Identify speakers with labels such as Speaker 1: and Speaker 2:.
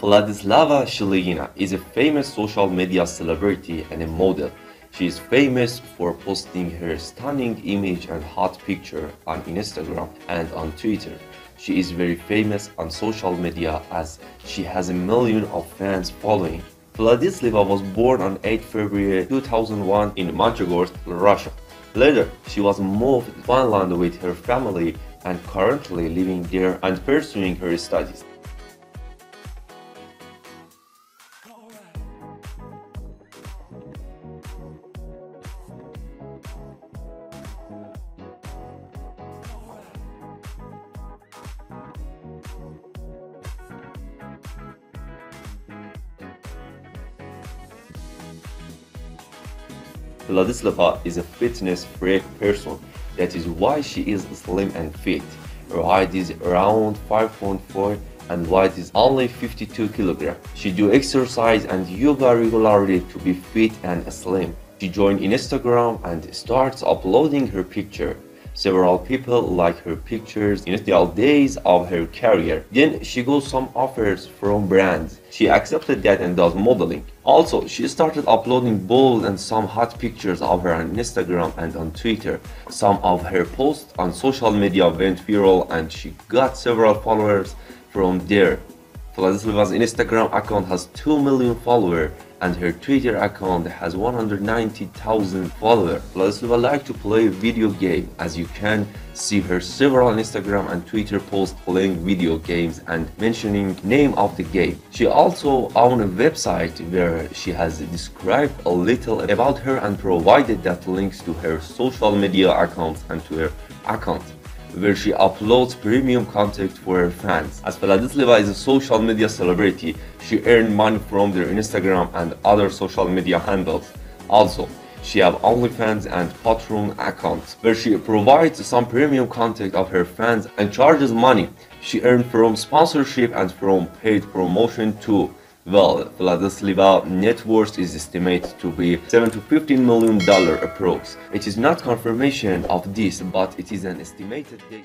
Speaker 1: Vladislava Shelygina is a famous social media celebrity and a model. She is famous for posting her stunning image and hot picture on Instagram and on Twitter. She is very famous on social media as she has a million of fans following. Vladislava was born on 8 February 2001 in Monchegorsk, Russia. Later, she was moved to Finland with her family and currently living there and pursuing her studies. Vladislava is a fitness freak person. That is why she is slim and fit. Her height is around 5.4 and weight is only 52 kg. She do exercise and yoga regularly to be fit and slim. She joined Instagram and starts uploading her picture. Several people like her pictures in the old days of her career. Then she got some offers from brands. She accepted that and does modeling. Also, she started uploading bold and some hot pictures of her on Instagram and on Twitter. Some of her posts on social media went viral and she got several followers from there. Vladislava's Instagram account has 2 million followers and her Twitter account has 190,000 followers. Vladislava likes to play video game as you can see her several Instagram and Twitter posts playing video games and mentioning name of the game. She also owns a website where she has described a little about her and provided that links to her social media accounts and to her account where she uploads premium content for her fans. As Vladislava is a social media celebrity, she earned money from their Instagram and other social media handles. Also, she have OnlyFans and Patreon accounts where she provides some premium content of her fans and charges money she earned from sponsorship and from paid promotion too. Well, Vladislava net worth is estimated to be 7 to 15 million dollar approx. It is not confirmation of this, but it is an estimated date.